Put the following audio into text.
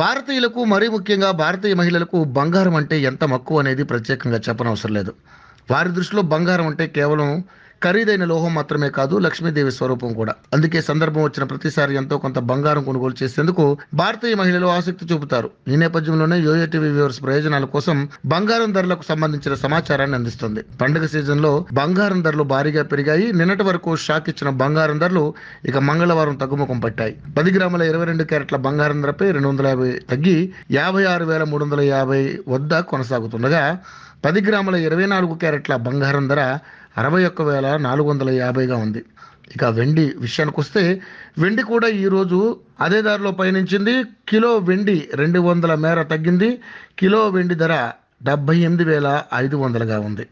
భారతీయులకు మరీ ముఖ్యంగా భారతీయ మహిళలకు బంగారం అంటే ఎంత మక్కువ అనేది ప్రత్యేకంగా చెప్పనవసరం లేదు. వారి దృష్టిలో బంగారం అంటే కేవలం ఖరీదైన లోహం మాత్రమే కాదు లక్ష్మీదేవి స్వరూపం కూడా. అందుకే సందర్భం వచ్చిన ప్రతిసారి ఎంతో కొంత బంగారం కొనుగోలు చేసేందుకు భారతీయ మహిళలు ఆసక్తి చూపుతారు. ఈ నేపథ్యంలోనే యోయో టీవీ వ్యూవర్స్ ప్రయోజనాల కోసం బంగారం ధరలకు సంబంధించిన సమాచారాన్ని అందిస్తుంది. పండుగ సీజన్లో బంగారం ధరలు భారీగా పెరిగాయి. నిన్నటి వరకు షాక్ ఇచ్చిన బంగారం ధరలు ఇక మంగళవారం తగ్గుముఖం పట్టాయి. పది గ్రాముల ఇరవై రెండు క్యారెట్ల బంగారం ధరపై రెండు వందల యాభై తగ్గి యాభై ఆరు వేల మూడు వందల యాభై వద్ద కొనసాగుతుండగా పది గ్రాముల ఇరవై నాలుగు క్యారెట్ల బంగారం ధర అరవై ఒక్క వేల నాలుగు వందల యాభైగా ఉంది. ఇక వెండి విషయానికి వస్తే వెండి కూడా ఈరోజు అదే ధరలో పయనించింది. కిలో వెండి రెండు వందల మేర తగ్గింది. కిలో వెండి ధర డెబ్బై ఎనిమిది వేల ఐదు వందలుగా ఉంది.